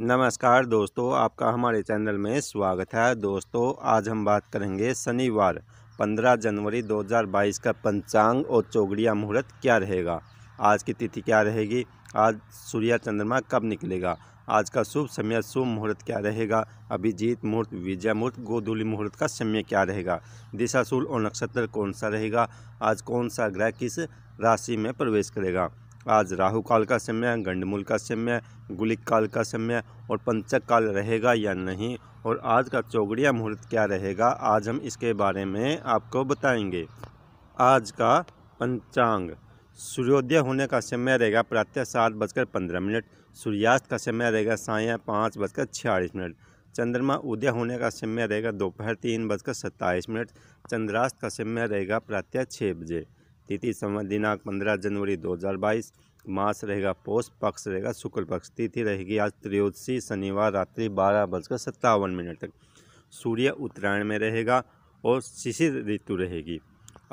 नमस्कार दोस्तों, आपका हमारे चैनल में स्वागत है। दोस्तों, आज हम बात करेंगे शनिवार 15 जनवरी 2022 का पंचांग और चौगड़िया मुहूर्त क्या रहेगा? आज की तिथि क्या रहेगी? आज सूर्य चंद्रमा कब निकलेगा? आज का शुभ समय, शुभ मुहूर्त क्या रहेगा? अभिजीत मुहूर्त, विजय मुहूर्त, गोधूली मुहूर्त का समय क्या रहेगा? दिशाशूल और नक्षत्र कौन सा रहेगा? आज कौन सा ग्रह किस राशि में प्रवेश करेगा? आज राहु काल का समय है, गंडमूल का समय गुलिक काल का समय और पंचक काल रहेगा या नहीं और आज का चौगड़िया मुहूर्त क्या रहेगा, आज हम इसके बारे में आपको बताएँगे। आज का पंचांग, सूर्योदय होने का समय रहेगा प्रातः सात बजकर पंद्रह मिनट, सूर्यास्त का समय रहेगा साय पाँच बजकर छियालीस मिनट, चंद्रमा उदय होने का समय रहेगा दोपहर तीन बजकर सत्ताईस मिनट, चंद्रास्त का समय रहेगा प्रातः छः बजे। तिथि समय दिनांक पंद्रह जनवरी दो हज़ार बाईस। मास रहेगा पोष पक्ष रहेगा शुक्ल पक्ष। तिथि रहेगी आज त्रयोदशी शनिवार रात्रि बारह बजकर सत्तावन मिनट तक। सूर्य उत्तरायण में रहेगा और शिशिर ऋतु रहेगी।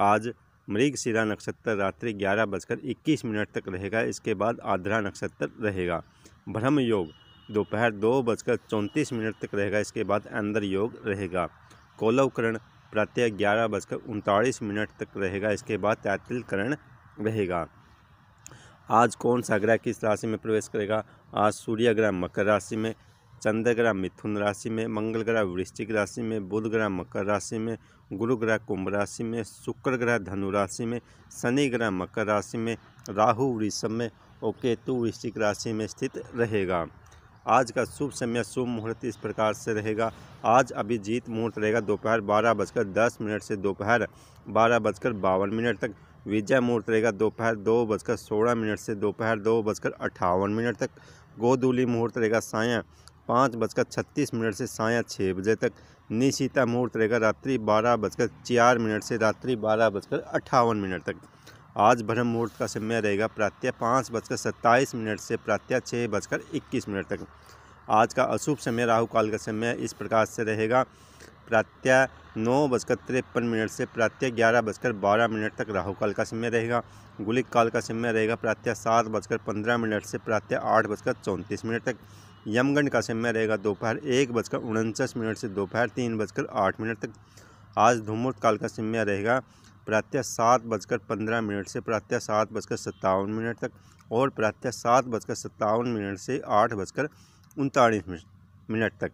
आज मृग शिरा नक्षत्र रात्रि ग्यारह बजकर इक्कीस मिनट तक रहेगा। इसके बाद आध्रा नक्षत्र रहेगा। ब्रह्म योग दोपहर दो बजकर चौंतीस मिनट तक रहेगा। इसके बाद अंदर योग रहेगा। कोलवकरण प्रातः ग्यारह बजकर उनतालीस मिनट तक रहेगा। इसके बाद तैतिल करण रहेगा। आज कौन सा ग्रह किस राशि में प्रवेश करेगा? आज सूर्य ग्रह मकर राशि में, चंद्र ग्रह मिथुन राशि में, मंगल ग्रह वृश्चिक राशि में, बुध ग्रह मकर राशि में, गुरु ग्रह कुंभ राशि में, शुक्र ग्रह धनु राशि में, शनि ग्रह मकर राशि में, राहु वृषभ में और केतु वृश्चिक राशि में स्थित रहेगा। आज का शुभ समय, शुभ मुहूर्त इस प्रकार से रहेगा। आज अभिजीत मुहूर्त रहेगा दोपहर बारह बजकर दस मिनट से दोपहर बारह बजकर बावन मिनट तक। विजय मुहूर्त रहेगा दोपहर दो बजकर सोलह मिनट से दोपहर दो बजकर अट्ठावन मिनट तक। गोधूली मुहूर्त रहेगा साया पाँच बजकर छत्तीस मिनट से साया छः बजे तक। निशीता मुहूर्त रहेगा रात्रि बारह बजकर चार मिनट से रात्रि बारह बजकर अट्ठावन मिनट तक। आज ब्रह्म मुहूर्त का समय रहेगा प्रातः पाँच बजकर सत्ताईस मिनट से प्रातः छः बजकर इक्कीस मिनट तक। आज का अशुभ समय राहु काल का समय इस प्रकार से रहेगा। प्रातः नौ बजकर तिरपन मिनट से प्रातः ग्यारह बजकर बारह मिनट तक राहु काल का समय रहेगा। गुलिक काल का समय रहेगा प्रातः सात बजकर पंद्रह मिनट से प्रातः आठ बजकर चौंतीस मिनट तक। यमगंड का समय रहेगा दोपहर एक बजकर उनचास मिनट से दोपहर तीन बजकर आठ मिनट तक। आज धूमूर्त काल का समय रहेगा। प्रातः सात बजकर पंद्रह मिनट से प्रातः सात बजकर सत्तावन मिनट तक और प्रातः सात बजकर सत्तावन मिनट से आठ बजकर उनतालीस मिनट तक।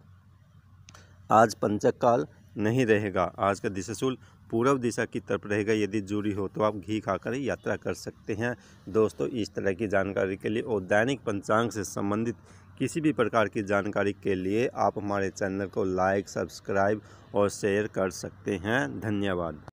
आज पंचक काल नहीं रहेगा। आज का दिशाशूल पूर्व दिशा की तरफ़ रहेगा। यदि जूरी हो तो आप घी खाकर यात्रा कर सकते हैं। दोस्तों, इस तरह की जानकारी के लिए और दैनिक पंचांग से संबंधित किसी भी प्रकार की जानकारी के लिए आप हमारे चैनल को लाइक, सब्सक्राइब और शेयर कर सकते हैं। धन्यवाद।